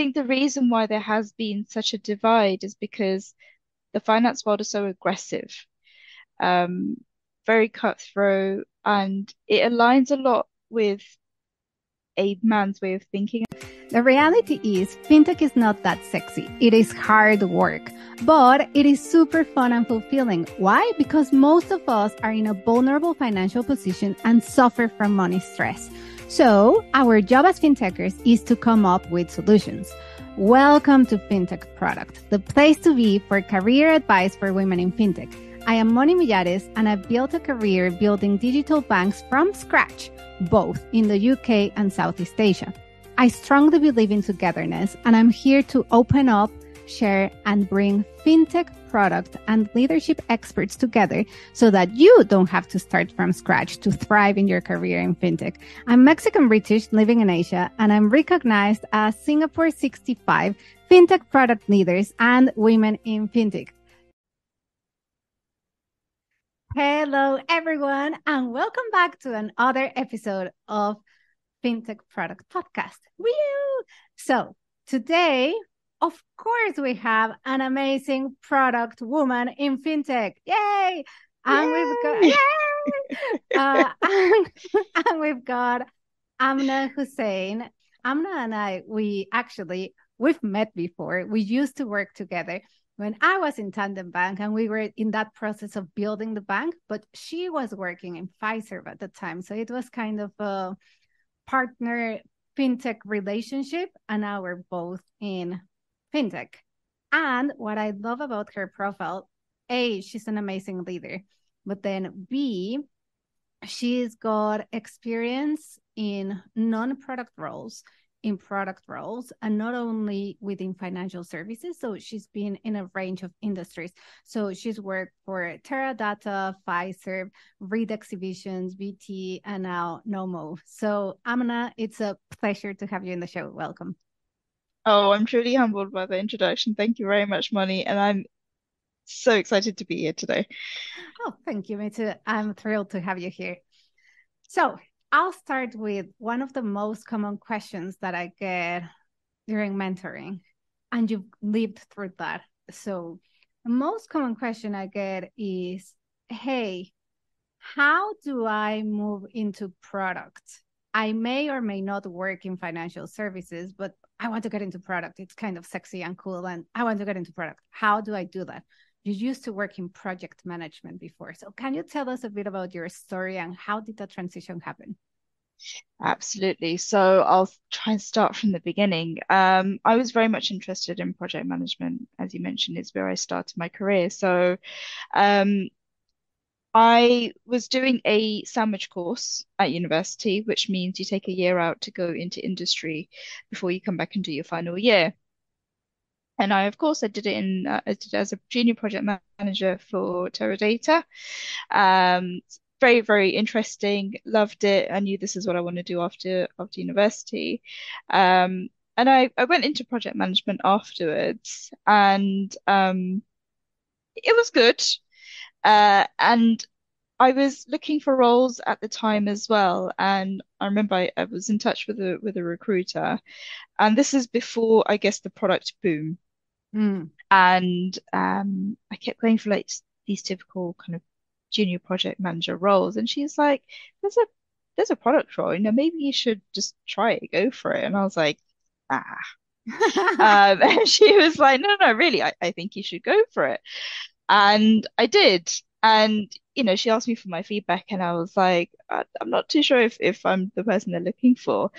think the reason why there has been such a divide is because the finance world is so aggressive, um, very cutthroat, and it aligns a lot with a man's way of thinking. The reality is, fintech is not that sexy. It is hard work, but it is super fun and fulfilling. Why? Because most of us are in a vulnerable financial position and suffer from money stress. So, our job as fintechers is to come up with solutions. Welcome to Fintech Product, the place to be for career advice for women in fintech. I am Moni Millares and I've built a career building digital banks from scratch, both in the UK and Southeast Asia. I strongly believe in togetherness, and I'm here to open up, share, and bring fintech product and leadership experts together so that you don't have to start from scratch to thrive in your career in fintech. I'm Mexican British living in Asia, and I'm recognized as Singapore 65 fintech product leaders and women in fintech. Hello, everyone, and welcome back to another episode of FinTech Product Podcast. Woo! So today, of course, we have an amazing product woman in FinTech. Yay! And yay! we've got yay! uh, and, and we've got Aamna Hussain. Aamna and I, we actually we've met before. We used to work together when I was in Tandem Bank and we were in that process of building the bank, but she was working in Fiserv at the time. So it was kind of a partner fintech relationship, and now we're both in fintech. And what I love about her profile, A, she's an amazing leader, but then B, she's got experience in non product roles in product roles and not only within financial services. So she's been in a range of industries. So she's worked for Teradata, Fiserv, Reed Exhibitions, BT, and now Nomo. So Aamna, it's a pleasure to have you in the show. Welcome. Oh, I'm truly humbled by the introduction. Thank you very much, Moni. And I'm so excited to be here today. Oh, thank you. Me too. I'm thrilled to have you here. So I'll start with one of the most common questions that I get during mentoring, and you've lived through that. So, the most common question I get is Hey, how do I move into product? I may or may not work in financial services, but I want to get into product. It's kind of sexy and cool, and I want to get into product. How do I do that? you used to work in project management before. So can you tell us a bit about your story and how did that transition happen? Absolutely. So I'll try and start from the beginning. Um, I was very much interested in project management, as you mentioned, is where I started my career. So um, I was doing a sandwich course at university, which means you take a year out to go into industry before you come back and do your final year. And I, of course, I did it in uh, I did as a junior project manager for Teradata. Um, very, very interesting. Loved it. I knew this is what I want to do after after university. Um, and I, I went into project management afterwards, and um, it was good. Uh, and I was looking for roles at the time as well, and I remember I, I was in touch with a with a recruiter, and this is before I guess the product boom. Mm. And um, I kept going for like these typical kind of junior project manager roles. And she's like, there's a there's a product role, you know, maybe you should just try it, go for it. And I was like, ah. um, and she was like, no, no, really, I, I think you should go for it. And I did. And, you know, she asked me for my feedback, and I was like, I'm not too sure if, if I'm the person they're looking for.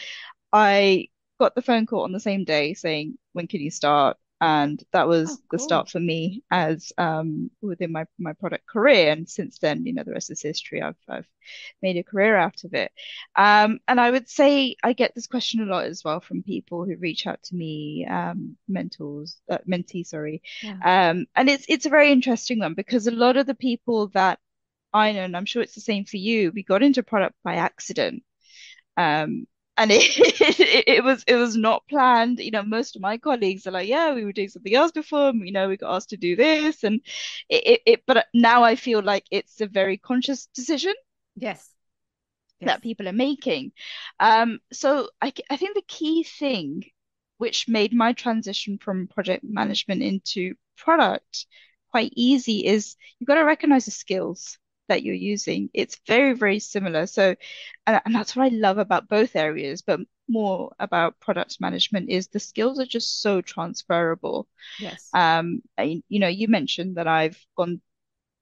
I got the phone call on the same day saying, when can you start? And that was oh, cool. the start for me as um, within my my product career. And since then you know the rest is history. I've i've made a career out of it. Um, and i would say i get this question a lot as well from people who reach out to me um, mentors uh, mentees sorry. Yeah. um, and it's it's a very interesting one because a lot of the people that i know and i'm sure it's the same for you we got into product by accident. Um, and it, it, it was it was not planned. You know most of my colleagues are like yeah we were doing something else before. You know we got asked to do this. And it, it, it but now i feel like it's a very conscious decision yes, yes. that people are making. Um so i i think the key thing which made my transition from project management into product quite easy, is you've got to recognize the skills that you're using. It's very, very similar. So, and, and that's what I love about both areas, but more about product management is the skills are just so transferable. Yes. Um, I, you know, you mentioned that I've gone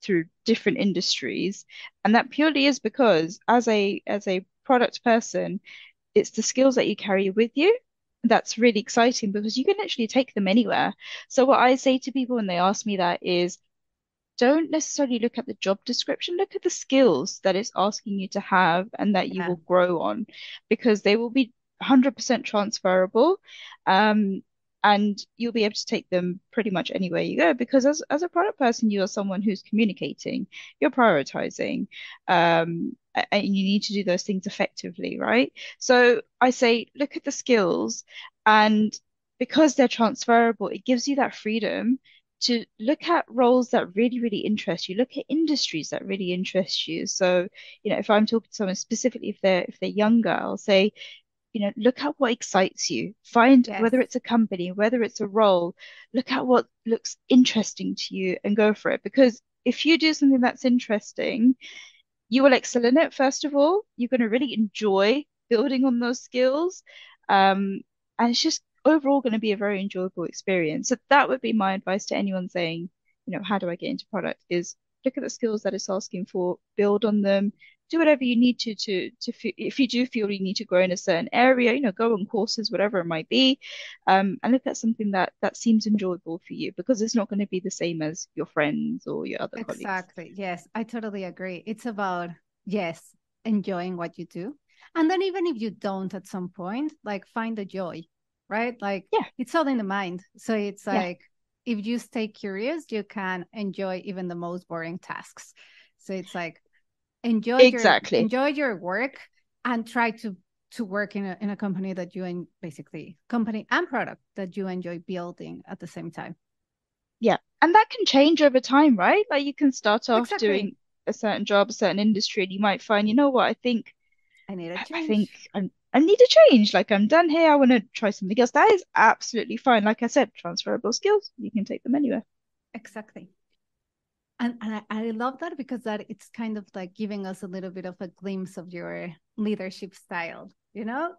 through different industries, and that purely is because as a as a product person, it's the skills that you carry with you. That's really exciting because you can actually take them anywhere. So what I say to people when they ask me that is don't necessarily look at the job description, look at the skills that it's asking you to have and that you Yeah. will grow on because they will be 100% transferable. Um, and you'll be able to take them pretty much anywhere you go because as, as a product person, you are someone who's communicating, you're prioritizing, um, and you need to do those things effectively, right? So I say, look at the skills and because they're transferable, it gives you that freedom to look at roles that really, really interest you, look at industries that really interest you. So, you know, if I'm talking to someone specifically, if they're if they're younger, I'll say, you know, look at what excites you. Find Yes. whether it's a company, whether it's a role, look at what looks interesting to you and go for it. Because if you do something that's interesting, you will excel in it, first of all. You're going to really enjoy building on those skills. Um, and it's just overall going to be a very enjoyable experience. So that would be my advice to anyone saying, you know, how do I get into product? Is look at the skills that it's asking for, build on them, do whatever you need to to to if you do feel you need to grow in a certain area, you know, go on courses, whatever it might be, um, and look at something that that seems enjoyable for you because it's not going to be the same as your friends or your other colleagues. Exactly. Yes, I totally agree. It's about, yes, enjoying what you do. And then even if you don't at some point, like find the joy, right? Like Yeah. it's all in the mind. So it's Yeah. like if you stay curious, you can enjoy even the most boring tasks. So it's like enjoy Exactly. your enjoy your work and try to to work in a in a company that you and basically company and product that you enjoy building at the same time. Yeah. And that can change over time, right? Like you can start off Exactly. doing a certain job, a certain industry, and you might find, you know what, I think I need a I I change. think I'm I need a change. Like I'm done here. I want to try something else. That is absolutely fine. Like I said, transferable skills, you can take them anywhere. Exactly. And, and I, I love that because that it's kind of like giving us a little bit of a glimpse of your leadership style, you know?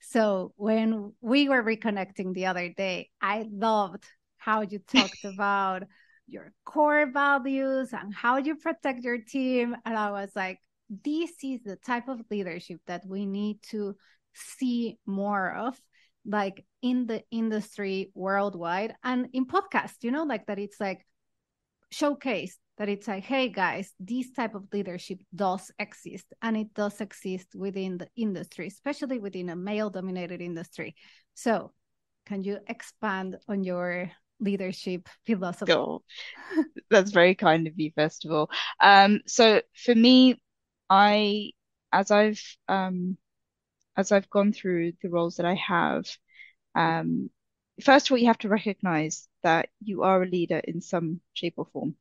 So when we were reconnecting the other day, I loved how you talked about your core values and how you protect your team. And I was like, this is the type of leadership that we need to see more of like in the industry worldwide and in podcasts you know like that it's like showcase that it's like hey guys this type of leadership does exist and it does exist within the industry especially within a male dominated industry. So can you expand on your leadership philosophy? That's very kind of you, first of all. Um, so for me, I as I've um as I've gone through the roles that I have, um, first of all, you have to recognize that you are a leader in some shape or form.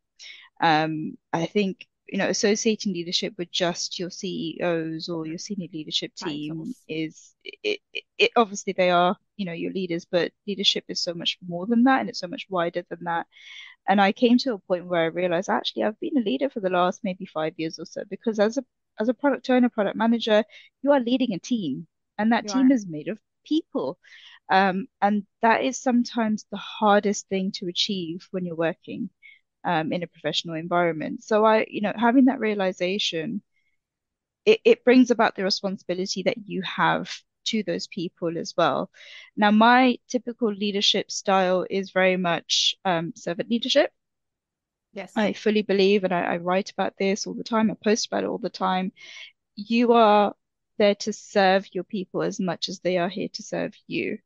Um, I think, you know, associating leadership with just your CEOs or your senior leadership team is it, it, it obviously they are, you know, your leaders, but leadership is so much more than that and it's so much wider than that. And I came to a point where I realized actually I've been a leader for the last maybe five years or so because as a as a product owner, product manager, you are leading a team, and that you team are is made of people. Um, and that is sometimes the hardest thing to achieve when you're working um, in a professional environment. So I, you know, having that realization, it, it brings about the responsibility that you have to those people as well. Now, my typical leadership style is very much um, servant leadership. Yes I fully believe, and I, I write about this all the time, I post about it all the time. You are there to serve your people as much as they are here to serve you.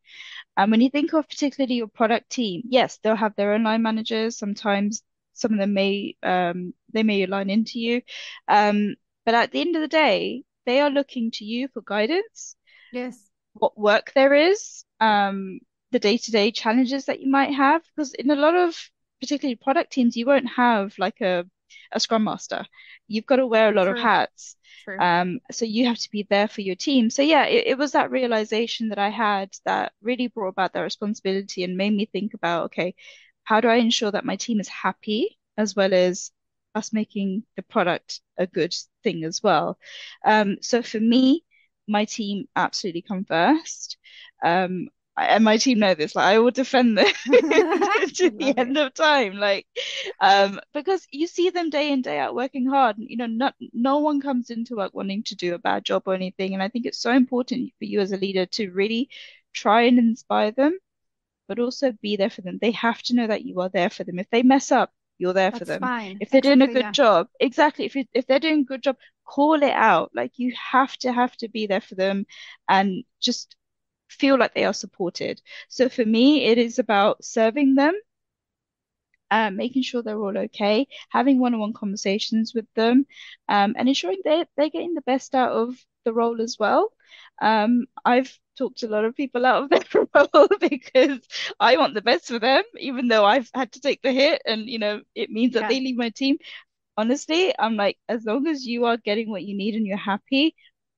And when you think of particularly your product team, yes, they'll have their own line managers. Sometimes some of them may um they may align into you. Um, but at the end of the day, they are looking to you for guidance, yes what work there is, um, the day-to-day challenges that you might have. Because in a lot of particularly product teams, you won't have like a a scrum master. You've got to wear a lot of hats. True. Um, so you have to be there for your team. So yeah, it, it was that realization that I had that really brought about that responsibility and made me think about, okay, how do I ensure that my team is happy as well as us making the product a good thing as well. Um, so for me, my team absolutely come first. Um, and my team know this. Like I will defend them to the end it. of time. Like, um, because you see them day in day out working hard. And you know, not no one comes into work wanting to do a bad job or anything. And I think it's so important for you as a leader to really try and inspire them, but also be there for them. They have to know that you are there for them. If they mess up, you're there for them. fine. If they're doing a good Yeah. job, exactly. If you, if they're doing a good job, call it out. Like you have to have to be there for them and just feel like they are supported. So for me, it is about serving them, uh, making sure they're all okay, having one-on-one conversations with them, um, and ensuring they're they're getting the best out of the role as well. Um, I've talked a lot of people out of their role because I want the best for them, even though I've had to take the hit, and you know it means that Yeah. they leave my team. Honestly, I'm like, as long as you are getting what you need and you're happy,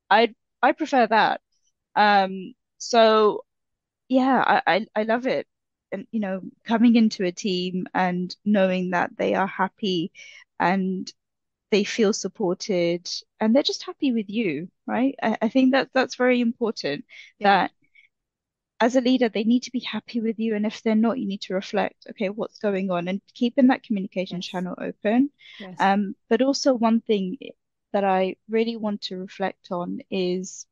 I I prefer that. Um, so yeah, I, I I love it. And you know, coming into a team and knowing that they are happy and they feel supported and they're just happy with you, right? I, I think that that's very important Yeah. that as a leader, they need to be happy with you. And if they're not, you need to reflect, okay, what's going on and keeping that communication Yes. channel open. Yes. Um, but also one thing that I really want to reflect on is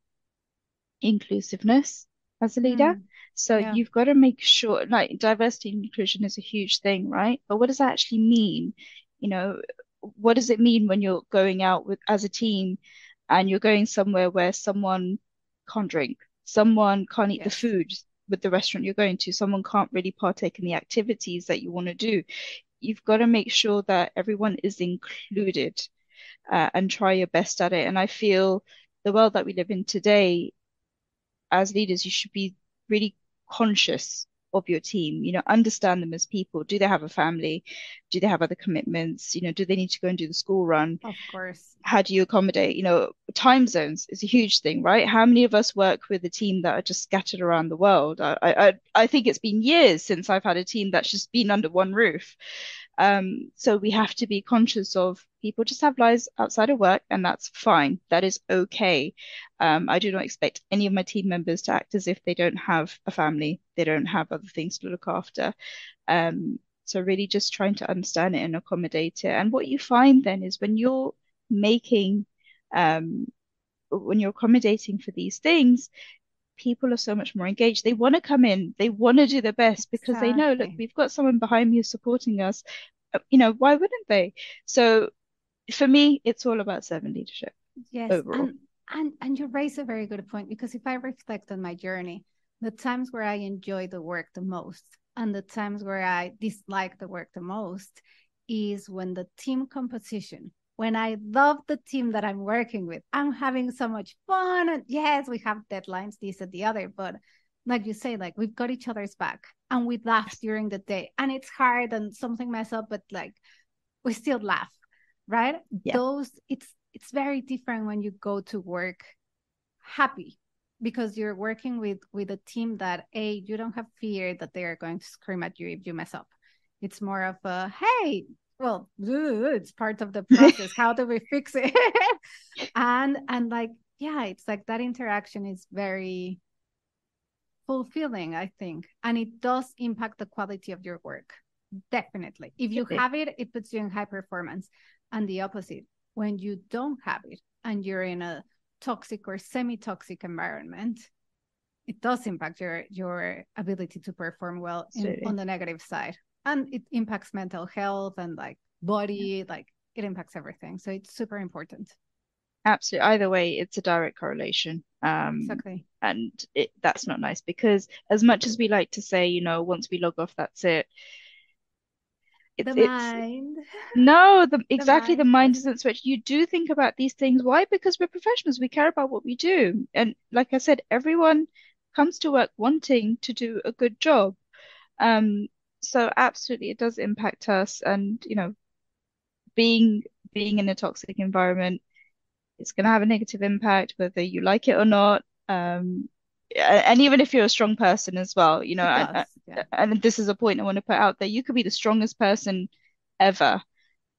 inclusiveness as a leader. Mm. So Yeah. you've got to make sure, like, diversity and inclusion is a huge thing, right? But what does that actually mean? You know, what does it mean when you're going out with as a team and you're going somewhere where someone can't drink, someone can't eat the food with the restaurant you're going to, someone can't really partake in the activities that you want to do. You've got to make sure that everyone is included uh, and try your best at it. And I feel the world that we live in today as leaders, you should be really conscious of your team, you know, understand them as people. Do they have a family? Do they have other commitments? You know, do they need to go and do the school run? Of course. How do you accommodate? You know, time zones is a huge thing, right? How many of us work with a team that are just scattered around the world? I I I think it's been years since I've had a team that's just been under one roof. Um, so we have to be conscious of people just have lives outside of work, and that's fine. That is okay. Um, I do not expect any of my team members to act as if they don't have a family, they don't have other things to look after. Um, so really just trying to understand it and accommodate it. And what you find then is when you're making, um, when you're accommodating for these things, people are so much more engaged. They want to come in, they want to do their best because they know, look, we've got someone behind me who's supporting us. Uh, You know, why wouldn't they? So for me, it's all about servant leadership Yes. overall. And and and you raise a very good point because if I reflect on my journey, the times where I enjoy the work the most and the times where I dislike the work the most is when the team composition, when I love the team that I'm working with, I'm having so much fun. And yes, we have deadlines, this and the other, but like you say, like we've got each other's back and we laugh during the day. And it's hard and something mess up, but like we still laugh, right? Yeah. Those it's it's very different when you go to work happy because you're working with with a team that a you don't have fear that they are going to scream at you if you mess up. It's more of a hey well it's part of the process. How do we fix it? And and like yeah it's like that interaction is very fulfilling i think. And it does impact the quality of your work definitely. If you have it it puts you in high performance and the opposite when you don't have it and you're in a toxic or semi-toxic environment it does impact your your ability to perform well in, on the negative side and it impacts mental health and like body Yeah. like it impacts everything so it's super important Absolutely. Either way, it's a direct correlation. Um, exactly and it, that's not nice because as much as we like to say, you know, once we log off, that's it. The It's it's mind no, the the exactly the mind mind doesn't switch. You do think about these things. Why? Because we're professionals. We care about what we do. And like I said, everyone comes to work wanting to do a good job. Um, so absolutely it does impact us and, you know, being being in a toxic environment it's going to have a negative impact whether you like it or not. Um, and even if you're a strong person as well, you know, and. Yeah. and this is a point I want to put out there. You could be the strongest person ever.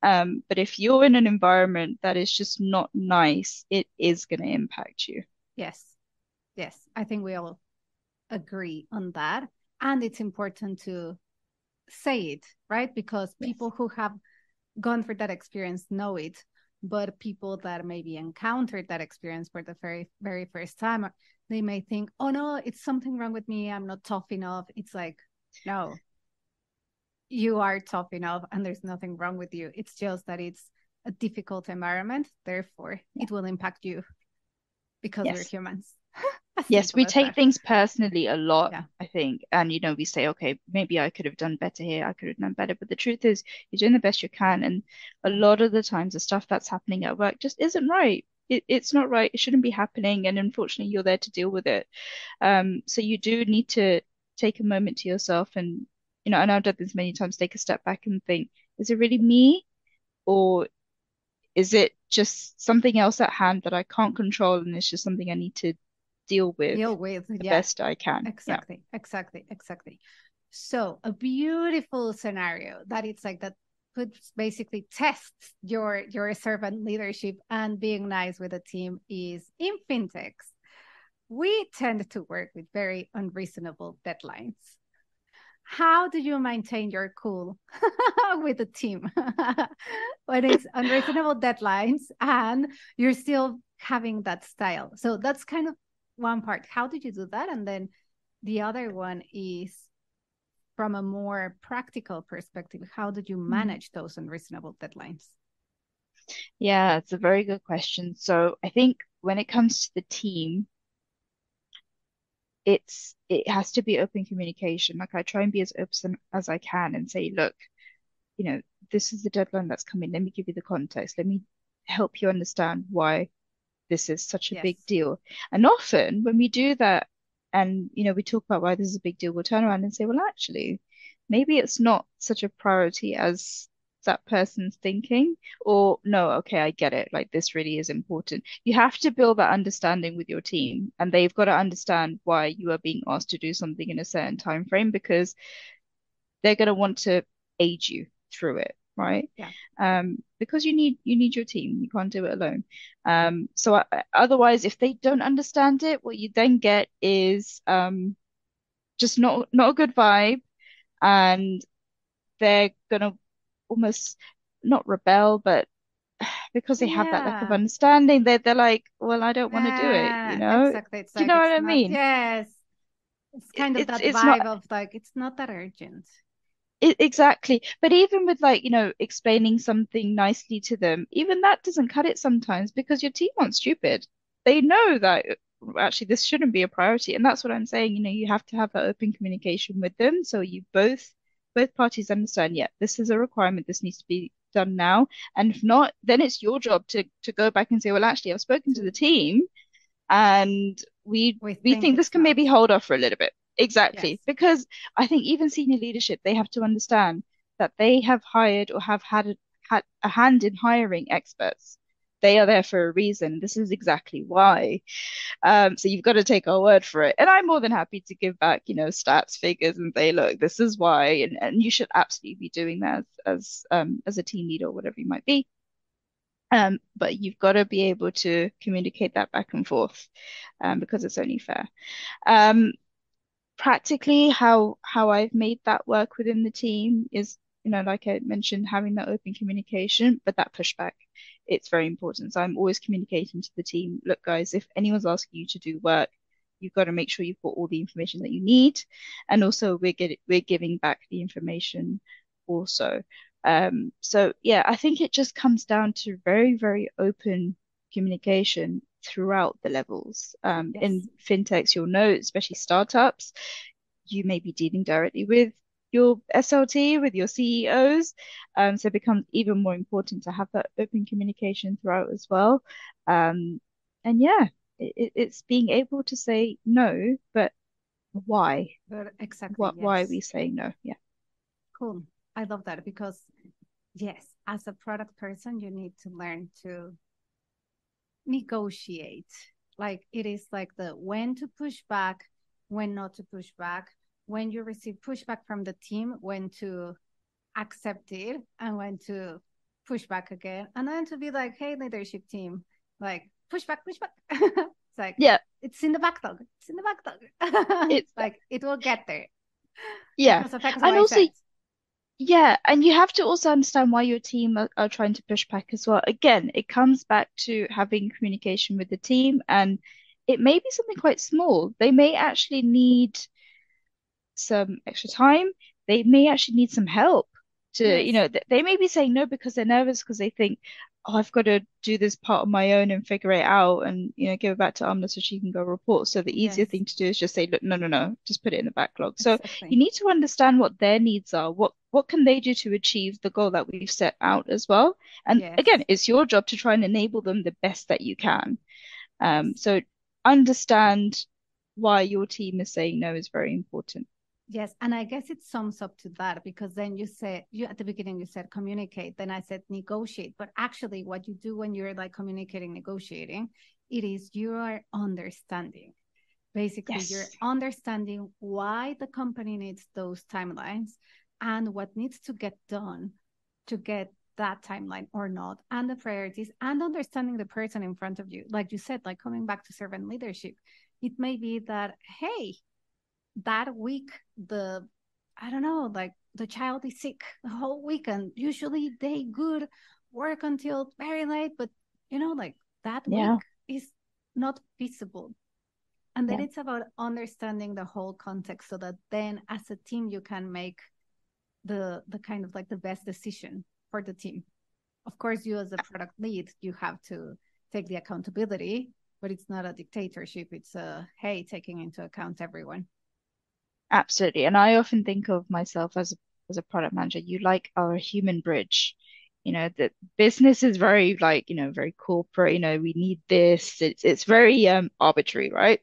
Um, but if you're in an environment that is just not nice, it is going to impact you. Yes. Yes. I think we all agree on that. And it's important to say it, right? Because Yes. people who have gone through that experience know it. But people that maybe encountered that experience for the very, very first time, they may think, oh no, it's something wrong with me. I'm not tough enough. It's like, no, you are tough enough and there's nothing wrong with you. It's just that it's a difficult environment. Therefore, Yeah. it will impact you because we're humans. Yes, we take that. things personally a lot, Yeah. I think. And, you know, we say, okay, maybe I could have done better here. I could have done better. But the truth is, you're doing the best you can. And a lot of the times, the stuff that's happening at work just isn't right. It, it's not right. It shouldn't be happening. And unfortunately, you're there to deal with it. Um, so you do need to take a moment to yourself and, you know, and I've done this many times, take a step back and think, is it really me? Or is it just something else at hand that I can't control and it's just something I need to deal with Deal with. the Yeah. best I can? Yeah. Exactly. Exactly. Exactly. So a beautiful scenario that it's like that puts basically tests your your servant leadership and being nice with a team is in fintechs. We tend to work with very unreasonable deadlines. How do you maintain your cool with the team when it's unreasonable deadlines and you're still having that style? So that's kind of one part. How did you do that? And then the other one is from a more practical perspective, how did you Mm. manage those unreasonable deadlines? Yeah, it's a very good question. So I think when it comes to the team, it's it has to be open communication. Like I try and be as open as I can and say, look, you know, this is the deadline that's coming. Let me give you the context. Let me help you understand why this is such a big deal. And often when we do that and you know we talk about why this is a big deal, we'll turn around and say, well, actually, maybe it's not such a priority as that person's thinking, or no, okay, I get it. Like this really is important. You have to build that understanding with your team, and they've got to understand why you are being asked to do something in a certain time frame because they're going to want to aid you through it, right? Yeah. Um, because you need you need your team. You can't do it alone. Um, so uh, otherwise, if they don't understand it, what you then get is um, just not not a good vibe, and they're gonna almost not rebel, but because they have that lack of understanding, they're they're like, well, I don't want to do it, you know? exactly. It's Do you like know what it's I mean? yes. It's kind of it's that it's not vibe of like, it's not that urgent. It, exactly. But even with like, you know, explaining something nicely to them, even that doesn't cut it sometimes because your team aren't stupid. They know that uh, actually this shouldn't be a priority. And that's what I'm saying. You know, you have to have that open communication with them. So you both both parties understand, yeah, this is a requirement, this needs to be done now. And if not, then it's your job to to go back and say, well, actually, I've spoken to the team and we we we think think this can maybe hold off for a little bit. Yes. Exactly. Because I think even senior leadership, they have to understand that they have hired or have had a, had a hand in hiring experts. They are there for a reason. This is exactly why. Um, so you've got to take our word for it. And I'm more than happy to give back, you know, stats, figures, and say, look, this is why. And, and you should absolutely be doing that as as um as a team leader or whatever you might be. Um, but you've got to be able to communicate that back and forth, um, because it's only fair. Um, practically how how I've made that work within the team is, you know, like I mentioned, having that open communication, but that pushback, it's very important. So I'm always communicating to the team, look, guys, if anyone's asking you to do work, you've got to make sure you've got all the information that you need. And also we're getting we're giving back the information also. Um, so yeah, I think it just comes down to very, very open communication throughout the levels. Um, Yes. in fintechs, you'll know, especially startups, you may be dealing directly with your SLT, with your CEOs. Um, so it becomes even more important to have that open communication throughout as well. Um, and yeah, it, it's being able to say no, but why? But exactly, What, why are we saying no? Yeah. Cool. I love that because, yes, as a product person, you need to learn to negotiate? Like it is like the when to push back, when not to push back, when you receive pushback from the team, when to accept it and when to push back again. And then to be like, hey, leadership team, like push back, push back. it's like yeah, it's in the backlog. It's in the backlog. it's like it will get there. Yeah. And also yeah, and you have to also understand why your team are, are trying to push back as well. Again, it comes back to having communication with the team, and it may be something quite small. They may actually need some extra time. They may actually need some help to, Yes. you know, th- they may be saying no because they're nervous because they think, oh, I've got to do this part on my own and figure it out and, you know, give it back to Aamna so she can go report. So the easier Yes. thing to do is just say, look, no, no, no, just put it in the backlog. So you need to understand what their needs are. What what can they do to achieve the goal that we've set out as well? And Yes. again, it's your job to try and enable them the best that you can. Um, so understand why your team is saying no is very important. Yes, and I guess it sums up to that because then you said you at the beginning you said communicate, then I said negotiate. But actually, what you do when you're like communicating, negotiating, it is you are understanding. Basically, you're understanding why the company needs those timelines and what needs to get done to get that timeline or not, and the priorities, and understanding the person in front of you. Like you said, like coming back to servant leadership, it may be that, hey, that week the i don't know like the child is sick the whole weekend usually they good work until very late but you know like that Yeah. week is not feasible and then Yeah. it's about understanding the whole context so that then as a team you can make the the kind of like the best decision for the team of course you as a product lead you have to take the accountability but it's not a dictatorship it's a hey taking into account everyone Absolutely. And I often think of myself as a, as a product manager. You like a human bridge. You know, that business is very like, you know, very corporate, you know, we need this. It's it's very um arbitrary, right?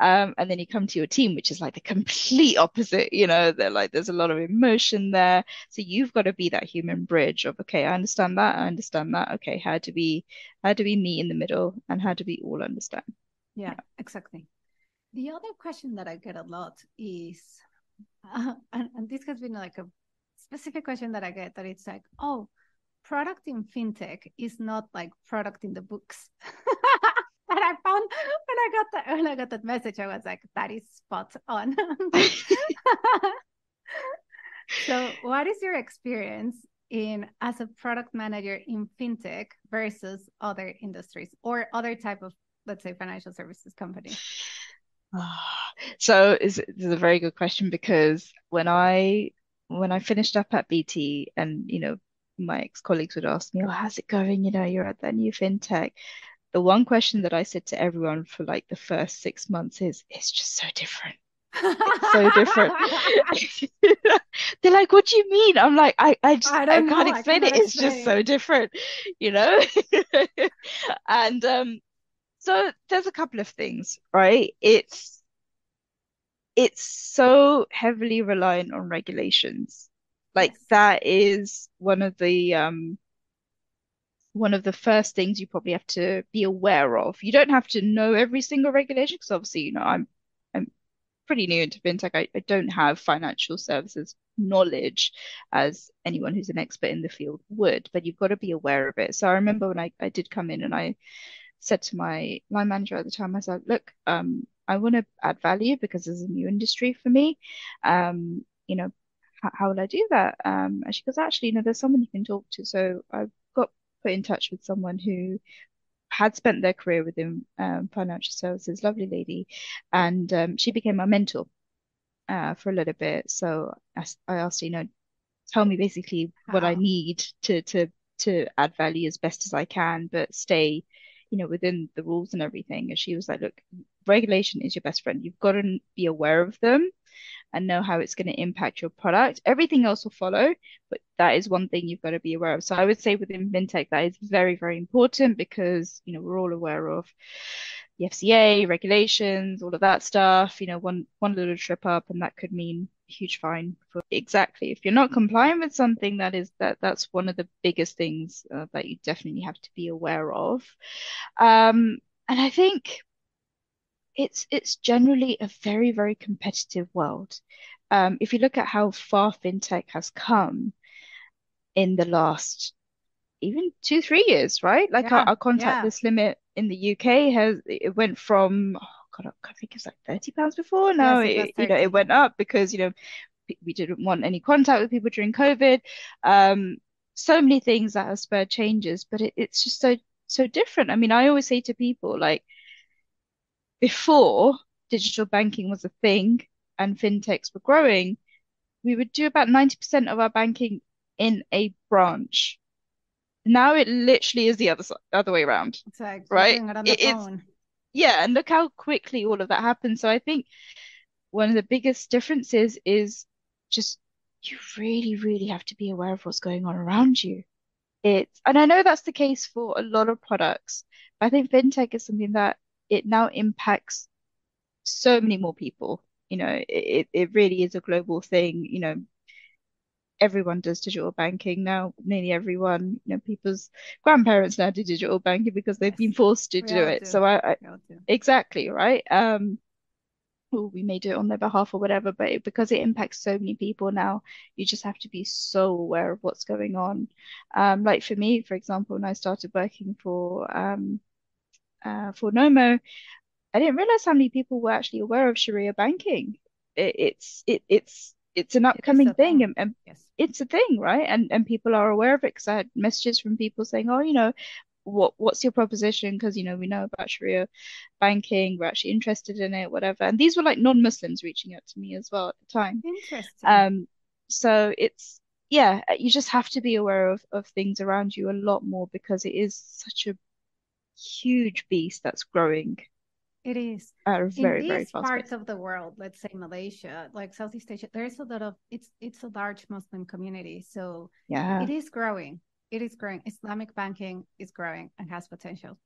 Um, and then you come to your team, which is like the complete opposite, you know, they're like there's a lot of emotion there. So you've got to be that human bridge of, okay, I understand that, I understand that. Okay, how do we how do we meet in the middle and how do we all understand? yeah Yeah. exactly The other question that I get a lot is, uh, and, and this has been like a specific question that I get that it's like, oh, product in fintech is not like product in the books. and I found when I got that when I got that message, I was like, that is spot on. so, what is your experience in as a product manager in fintech versus other industries or other type of, let's say, financial services company? So it's, a very good question because when I when I finished up at BT and you know my ex-colleagues would ask me, "Oh, how's it going? You know, you're at that new fintech." The one question that I said to everyone for like the first six months is, "It's just so different. It's so different." They're like, "What do you mean?" I'm like, "I I just I I can't know. I explain it. It's just so different, you know?" And um, so there's a couple of things, right? It's it's so heavily reliant on regulations. Like Yes. that is one of the um one of the first things you probably have to be aware of. You don't have to know every single regulation because obviously, you know, I'm I'm pretty new into fintech. I, I don't have financial services knowledge as anyone who's an expert in the field would, but you've got to be aware of it. So I remember when I, I did come in and I said to my line manager at the time, I said, look, um, I want to add value because there's a new industry for me. Um, you know, how, will I do that? Um, and she goes, actually, you know, there's someone you can talk to. So I got put in touch with someone who had spent their career within um, financial services, lovely lady, and um, she became my mentor uh, for a little bit. So I, I asked her, you know, tell me basically what I need to to to add value as best as I can, but stay, you know, within the rules and everything. And she was like, look, regulation is your best friend. You've got to be aware of them and know how it's going to impact your product. Everything else will follow, but that is one thing you've got to be aware of. So I would say within fintech, that is very, very important because, you know, we're all aware of the FCA regulations, all of that stuff. You know, one one little trip up and that could mean huge fine for exactly if you're not complying with something that is that that's one of the biggest things uh, that you definitely have to be aware of um and I think it's it's generally a very very competitive world um if you look at how far fintech has come in the last even two three years right like our, Yeah, our yeah. contactless limit in the UK has it went from oh God, I think it was like 30 pounds before now Yes, it it, you know it went up because you know we didn't want any contact with people during COVID. Um, so many things that have spurred changes, but it, it's just so so different. I mean, I always say to people like before digital banking was a thing and fintechs were growing, we would do about 90% of our banking in a branch. Now it literally is the other other way around, It's like right? it it's yeah, and look how quickly all of that happened. So I think one of the biggest differences is just you really, really have to be aware of what's going on around you. It's, and I know that's the case for a lot of products, but I think fintech is something that it now impacts so many more people. You know, it, it really is a global thing. You know, everyone does digital banking now, nearly everyone. You know, people's grandparents now do digital banking because they've been forced to we do it. do. So I, I We all do. exactly right. Um, or we may do it on their behalf or whatever, but it, because it impacts so many people now, you just have to be so aware of what's going on. Um, like for me, for example, when I started working for um uh for Nomo, I didn't realize how many people were actually aware of Sharia banking. It, it's it it's it's an upcoming thing. and, and Yes. it's a thing, right? And and people are aware of it because I had messages from people saying, oh, you know, what what's your proposition? Because you know we know about Sharia banking, we're actually interested in it, whatever. And these were like non-Muslims reaching out to me as well at the time. Interesting. Um, so it's yeah, you just have to be aware of of things around you a lot more because it is such a huge beast that's growing It is. at a In very, very this fast part pace. of the world, let's say Malaysia, like Southeast Asia, there's a lot of it's it's a large Muslim community. So Yeah. it is growing. It is growing. Islamic banking is growing and has potential.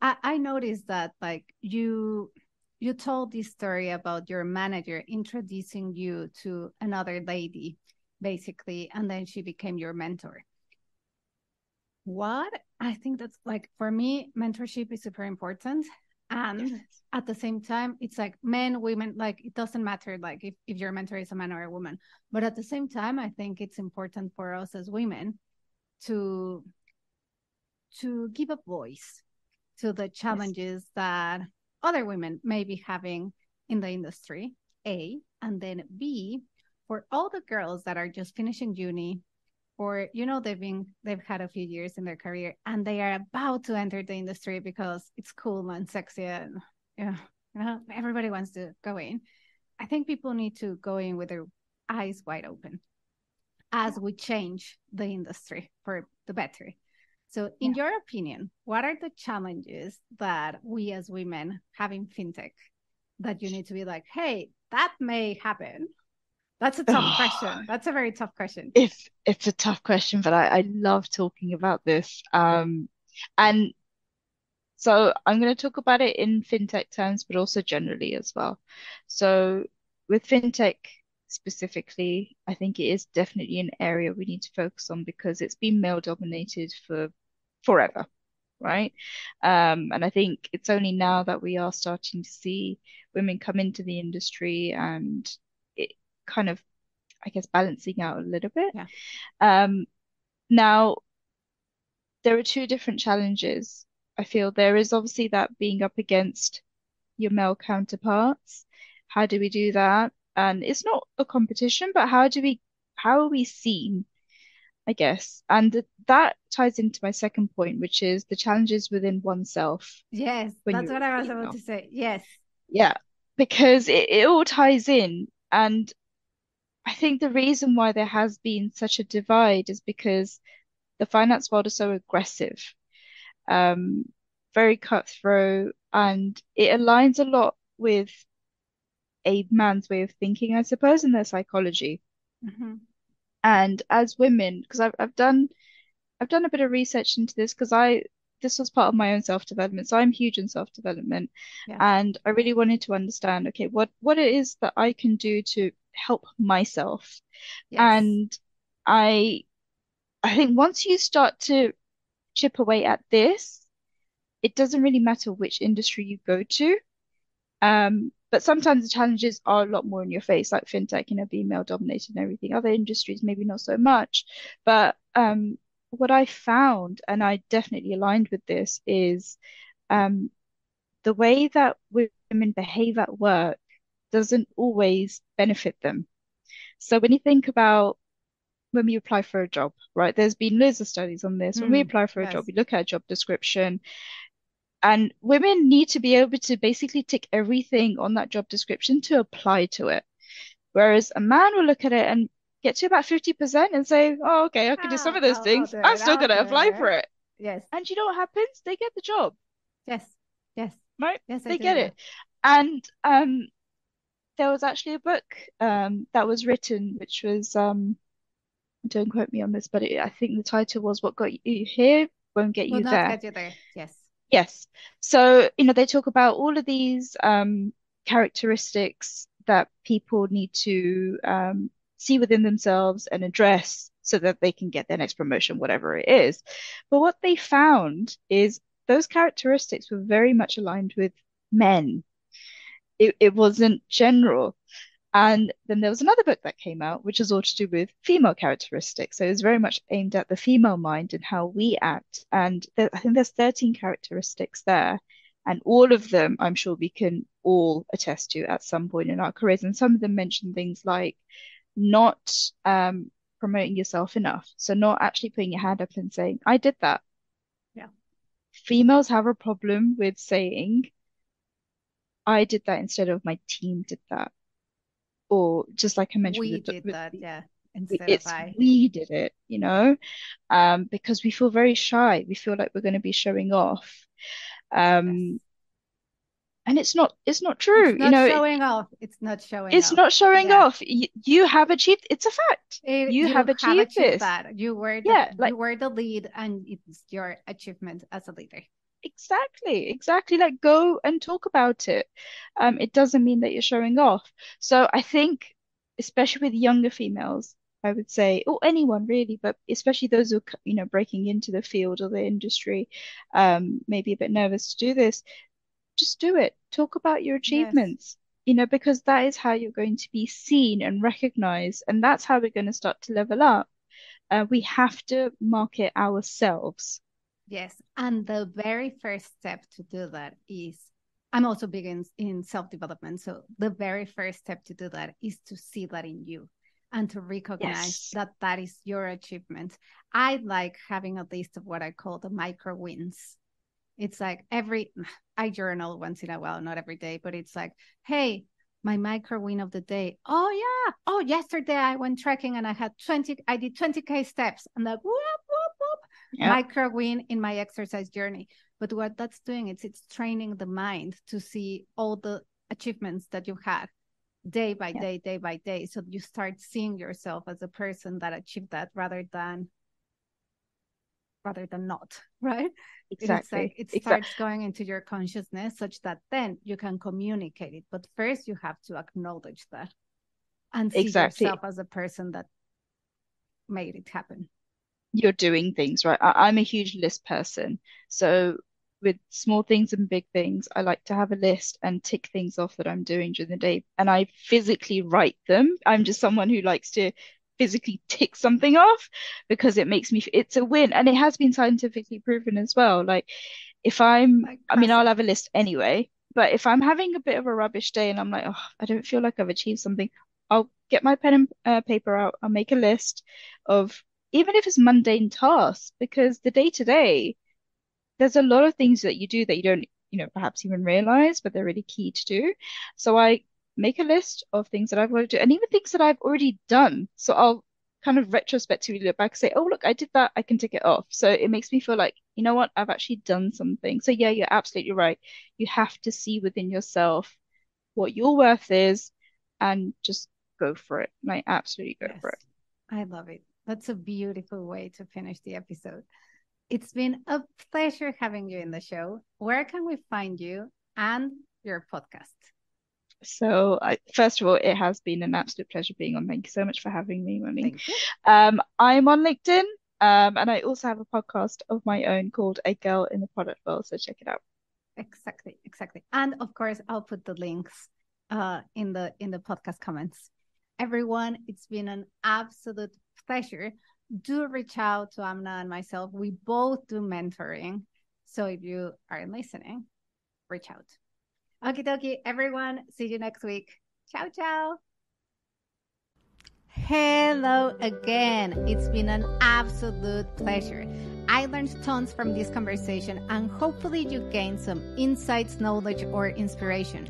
I, I noticed that like you you told this story about your manager introducing you to another lady, basically, and then she became your mentor. What I think that's like for me, mentorship is super important. And Yes. at the same time, it's like men, women, like it doesn't matter like if, if your mentor is a man or a woman. But at the same time, I think it's important for us as women to to give a voice to the Yes. challenges that other women may be having in the industry, A, and then B, for all the girls that are just finishing uni or you know they've been they've had a few years in their career and they are about to enter the industry because it's cool and sexy and you know, you know everybody wants to go in. I think people need to go in with their eyes wide open as we change the industry for the better. So, in Yeah. your opinion, what are the challenges that we as women have in fintech that you need to be like, hey, that may happen? That's a tough question. That's a very tough question. it's it's a tough question, but I, I love talking about this. Um, and so I'm going to talk about it in fintech terms, but also generally as well. So with fintech specifically, I think it is definitely an area we need to focus on because it's been male dominated for forever, right? Um, and I think it's only now that we are starting to see women come into the industry and kind of, I guess, balancing out a little bit. Yeah. Um, now, there are two different challenges. I feel there is obviously that being up against your male counterparts. How do we do that? And it's not a competition, but how do we, how are we seen, I guess? And th that ties into my second point, which is the challenges within oneself Yes, that's what I was about to say. Yes. Yeah, because it, it all ties in. And I think the reason why there has been such a divide is because the finance world is so aggressive, um, very cutthroat, and it aligns a lot with a man's way of thinking, I suppose, and their psychology. hmm And as women, because I've I've done I've done a bit of research into this because I this was part of my own self-development. So I'm huge in self-development, Yeah. and I really wanted to understand, okay, what what it is that I can do to help myself. Yes. And I I think once you start to chip away at this, it doesn't really matter which industry you go to. Um, but sometimes the challenges are a lot more in your face, like fintech, you know, being male dominated and everything. Other industries, maybe not so much. But um, what I found, and I definitely aligned with this, is um, the way that women behave at work doesn't always benefit them. So when you think about when we apply for a job, right? There's been loads of studies on this. When we Mm, apply for a yes. job, we look at a job description, and women need to be able to basically tick everything on that job description to apply to it. Whereas a man will look at it and get to about 50% and say, oh, okay, I can do some of those I'll, things. I'm still going to apply for it. it. Yes. And you know what happens? They get the job, Yes. Yes. right? Yes, They get it. And um, there was actually a book um, that was written, which was, um, don't quote me on this, but it, I think the title was What Got You Here Won't Get Will You There. get you there. Yes. Yes. So, you know, they talk about all of these um, characteristics that people need to um, see within themselves and address so that they can get their next promotion, whatever it is. But what they found is those characteristics were very much aligned with men. It, it wasn't general. And then there was another book that came out, which is all to do with female characteristics. So it was very much aimed at the female mind and how we act. And there, I think there's 13 characteristics there. And all of them, I'm sure we can all attest to at some point in our careers. And some of them mention things like not um, promoting yourself enough. So not actually putting your hand up and saying, I did that. Yeah. Females have a problem with saying, I did that instead of my team did that or just like I mentioned We the, did with that. Yeah. Instead of it's I. we did it, you know, um, because we feel very shy. We feel like we're going to be showing off. Yes. Um, and it's not it's not It's true, you not know, it- showing off. It's not showing it's off. not showing Yeah. off. You, you have achieved, it's a fact. It, You you have have achieved achieved this. that. You were the Yeah, like you were the lead, and it's your achievement as a leader. Exactly, exactly. Like go and talk about it. Um, it doesn't mean that you're showing off. So I think, especially with younger females, I would say, or anyone really, but especially those who are, c- you know, breaking into the field or the industry, um, maybe a bit nervous to do this, just do it. Talk about your Yes. achievements, you know, because that is how you're going to be seen and recognized, and that's how we're going to start to level up. Uh, we have to market ourselves. Yes. And the very first step to do that is I'm also big in, in self development. So the very first step to do that is to see that in you and to recognize Yes. that that is your achievement. I like having a list of what I call the micro wins. It's like every, I journal once in a while, not every day, but it's like, hey, my micro win of the day. Oh, yeah. Oh, yesterday I went trekking and I had 20, I did 20K steps. I'm like, whoop, whoop, Yeah. micro win in my exercise journey. But what that's doing is it's training the mind to see all the achievements that you had day by Yeah. day, day by day. So you start seeing yourself as a person that achieved that rather than rather than not, right? It's like Exactly. it Exactly. starts going into your consciousness such that then you can communicate it. But first you have to acknowledge that and see Exactly. yourself as a person that made it happen. You're doing things, right? I, I'm a huge list person. So with small things and big things, I like to have a list and tick things off that I'm doing during the day. And I physically write them. I'm just someone who likes to physically tick something off because it makes me, it's a win. And it has been scientifically proven as well. Like if i'm i mean, I'll have a list anyway, but if I'm having a bit of a rubbish day and I'm like, oh, I don't feel like I've achieved something, I'll get my pen and uh, paper out. I'll make a list of even if it's mundane tasks, because the day to day, there's a lot of things that you do that you don't, you know, perhaps even realize, but they're really key to do. So I make a list of things that I've got to do and even things that I've already done. So I'll kind of retrospectively look back and say, oh, look, I did that. I can tick it off. So it makes me feel like, you know what? I've actually done something. So yeah, you're absolutely right. You have to see within yourself what your worth is and just go for it. Like absolutely go for it. I love it. That's a beautiful way to finish the episode. It's been a pleasure having you in the show. Where can we find you and your podcast? So, I, first of all, it has been an absolute pleasure being on. Thank you so much for having me, Moni. Um, I'm on LinkedIn, um, and I also have a podcast of my own called A Girl in the Product World. So check it out. Exactly, exactly. And of course, I'll put the links uh, in the in the podcast comments. Everyone, it's been an absolute pleasure. Do reach out to Aamna and myself. We both do mentoring. So if you are listening, reach out. Okie dokie, everyone. See you next week. Ciao, ciao. Hello again. It's been an absolute pleasure. I learned tons from this conversation, and hopefully, you gained some insights, knowledge, or inspiration.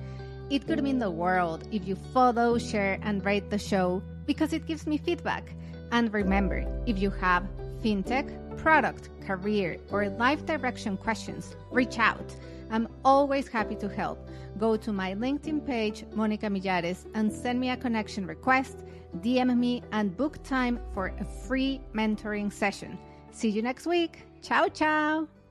It could mean the world if you follow, share, and rate the show because it gives me feedback. And remember, if you have fintech, product, career, or life direction questions, reach out. I'm always happy to help. Go to my LinkedIn page, Monica Millares, and send me a connection request, DM me, and book time for a free mentoring session. See you next week. Ciao, ciao.